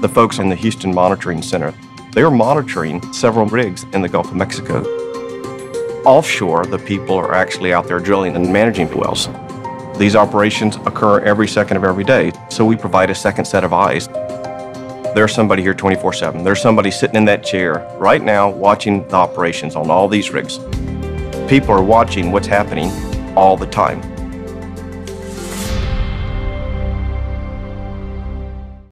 the folks in the Houston Monitoring Center, they are monitoring several rigs in the Gulf of Mexico. Offshore, the people are actually out there drilling and managing wells. These operations occur every second of every day, so we provide a second set of eyes. There's somebody here 24 7. There's somebody sitting in that chair right now watching the operations on all these rigs. People are watching what's happening all the time.